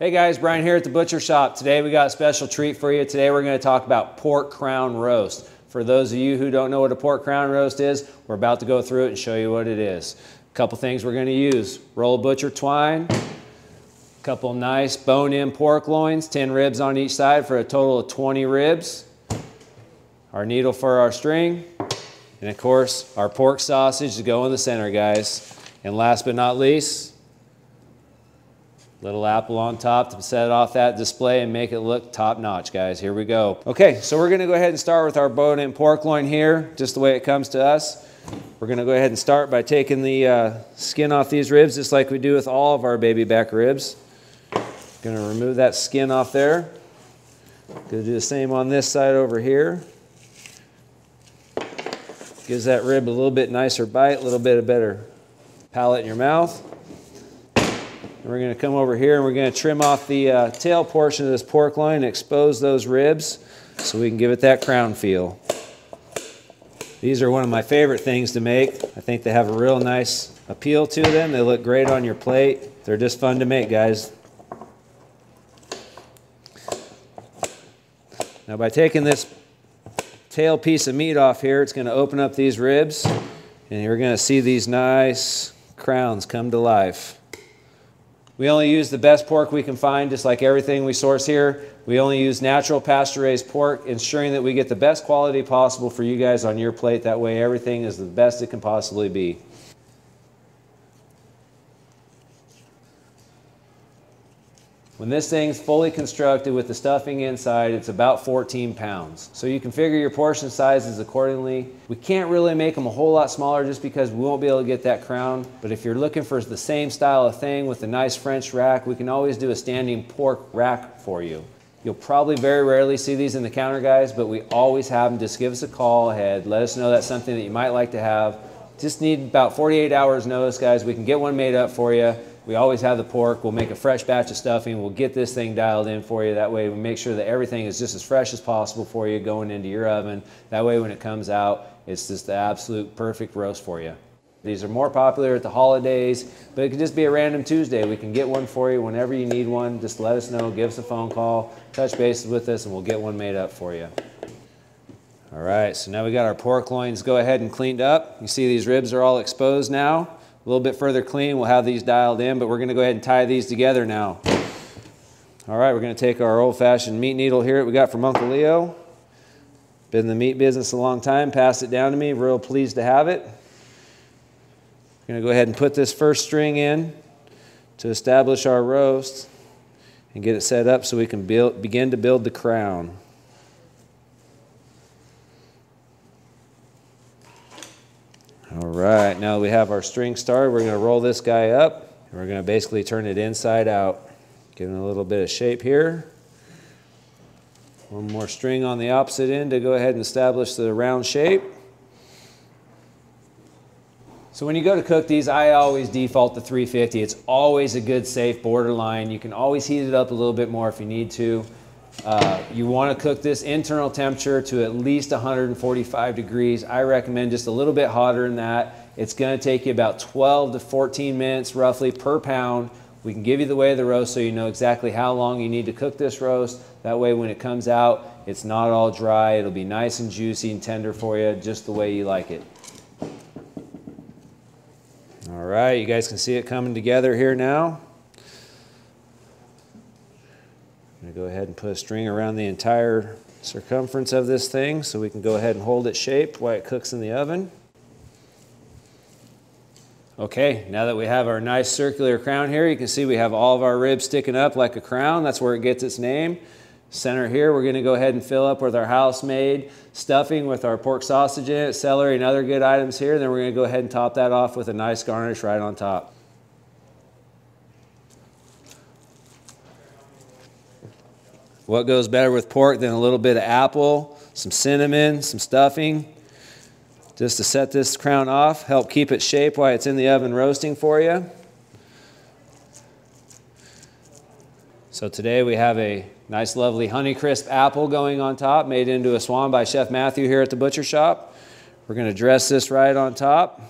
Hey guys, Brian here at the Butcher Shop. Today we got a special treat for you. Today we're going to talk about pork crown roast. For those of you who don't know what a pork crown roast is, we're about to go through it and show you what it is. A couple things we're going to use. Roll butcher twine, a couple nice bone-in pork loins, 10 ribs on each side for a total of 20 ribs. Our needle for our string, and of course, our pork sausage to go in the center, guys. And last but not least, Little apple on top to set off that display and make it look top notch, guys. Here we go. Okay, so we're gonna go ahead and start with our bone-in pork loin here, just the way it comes to us. We're gonna go ahead and start by taking the uh, skin off these ribs, just like we do with all of our baby back ribs. Gonna remove that skin off there. Gonna do the same on this side over here. Gives that rib a little bit nicer bite, a little bit of better palate in your mouth. We're going to come over here and we're going to trim off the uh, tail portion of this pork loin and expose those ribs so we can give it that crown feel. These are one of my favorite things to make. I think they have a real nice appeal to them. They look great on your plate. They're just fun to make, guys. Now by taking this tail piece of meat off here, it's going to open up these ribs and you're going to see these nice crowns come to life. We only use the best pork we can find, just like everything we source here. We only use natural pasture raised pork, ensuring that we get the best quality possible for you guys on your plate. That way, everything is the best it can possibly be. When this thing's fully constructed with the stuffing inside, it's about 14 pounds. So you can figure your portion sizes accordingly. We can't really make them a whole lot smaller just because we won't be able to get that crown. But if you're looking for the same style of thing with a nice French rack, we can always do a standing pork rack for you. You'll probably very rarely see these in the counter, guys, but we always have them. Just give us a call ahead. Let us know that's something that you might like to have. Just need about 48 hours notice, guys. We can get one made up for you. We always have the pork. We'll make a fresh batch of stuffing. We'll get this thing dialed in for you. That way we make sure that everything is just as fresh as possible for you going into your oven. That way when it comes out, it's just the absolute perfect roast for you. These are more popular at the holidays, but it could just be a random Tuesday. We can get one for you whenever you need one. Just let us know, give us a phone call, touch bases with us, and we'll get one made up for you. All right, so now we got our pork loins go ahead and cleaned up. You see these ribs are all exposed now. A little bit further clean, we'll have these dialed in, but we're gonna go ahead and tie these together now. All right, we're gonna take our old-fashioned meat needle here that we got from Uncle Leo. Been in the meat business a long time, passed it down to me, real pleased to have it. We're gonna go ahead and put this first string in to establish our roast and get it set up so we can build, begin to build the crown. All right, now we have our string started. We're going to roll this guy up. And we're going to basically turn it inside out. Give it a little bit of shape here. One more string on the opposite end to go ahead and establish the round shape. So when you go to cook these, I always default to 350. It's always a good safe borderline. You can always heat it up a little bit more if you need to. Uh, you want to cook this internal temperature to at least 145 degrees. I recommend just a little bit hotter than that. It's going to take you about 12 to 14 minutes roughly per pound. We can give you the way of the roast so you know exactly how long you need to cook this roast. That way when it comes out, it's not all dry. It'll be nice and juicy and tender for you, just the way you like it. All right, you guys can see it coming together here now. I'm going to go ahead and put a string around the entire circumference of this thing so we can go ahead and hold it shaped while it cooks in the oven. Okay, now that we have our nice circular crown here, you can see we have all of our ribs sticking up like a crown. That's where it gets its name. Center here, we're gonna go ahead and fill up with our house-made stuffing with our pork sausage in it, celery, and other good items here. Then we're gonna go ahead and top that off with a nice garnish right on top. What goes better with pork than a little bit of apple, some cinnamon, some stuffing, just to set this crown off, help keep it shape while it's in the oven roasting for you. So today we have a nice lovely Honeycrisp apple going on top, made into a swan by Chef Matthew here at the butcher shop. We're to dress this right on top.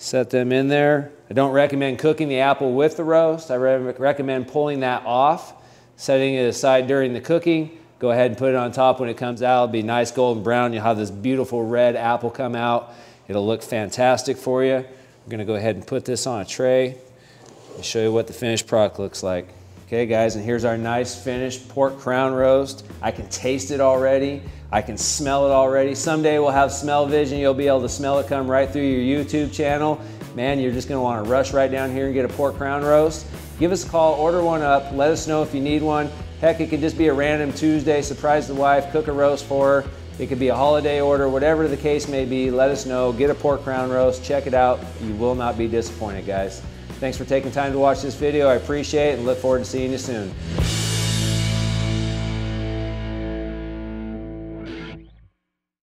Set them in there. I don't recommend cooking the apple with the roast. I re recommend pulling that off, setting it aside during the cooking. Go ahead and put it on top when it comes out. It'll be nice golden brown. You'll have this beautiful red apple come out. It'll look fantastic for you. We're gonna go ahead and put this on a tray and show you what the finished product looks like. Okay guys, and here's our nice finished pork crown roast. I can taste it already. I can smell it already. Someday we'll have smell vision. You'll be able to smell it come right through your YouTube channel. Man, you're just gonna wanna rush right down here and get a pork crown roast. Give us a call, order one up, let us know if you need one. Heck, it could just be a random Tuesday, surprise the wife, cook a roast for her. It could be a holiday order, whatever the case may be, let us know. Get a pork crown roast, check it out. You will not be disappointed, guys. Thanks for taking time to watch this video. I appreciate it and look forward to seeing you soon.